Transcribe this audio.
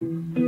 you